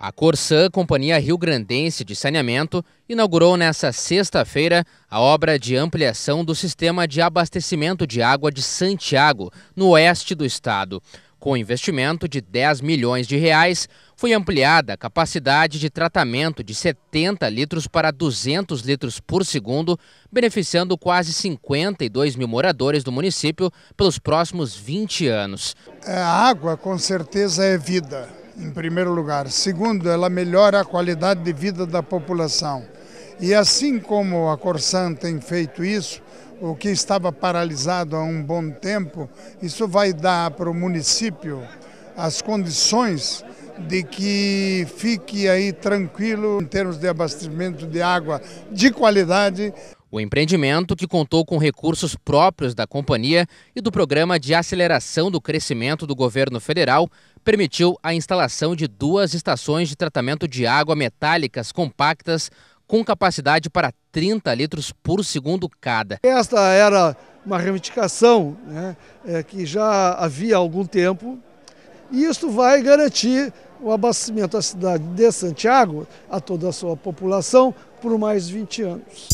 A Corsã, Companhia Rio Grandense de Saneamento, inaugurou nesta sexta-feira a obra de ampliação do sistema de abastecimento de água de Santiago, no oeste do estado. Com investimento de 10 milhões de reais, foi ampliada a capacidade de tratamento de 70 litros para 200 litros por segundo, beneficiando quase 52 mil moradores do município pelos próximos 20 anos. A água, com certeza, é vida em primeiro lugar. Segundo, ela melhora a qualidade de vida da população. E assim como a Corsan tem feito isso, o que estava paralisado há um bom tempo, isso vai dar para o município as condições de que fique aí tranquilo em termos de abastecimento de água de qualidade. O empreendimento, que contou com recursos próprios da companhia e do Programa de Aceleração do Crescimento do Governo Federal, permitiu a instalação de duas estações de tratamento de água metálicas compactas com capacidade para 30 litros por segundo cada. Esta era uma reivindicação né, é, que já havia há algum tempo e isso vai garantir o abastecimento da cidade de Santiago a toda a sua população por mais 20 anos.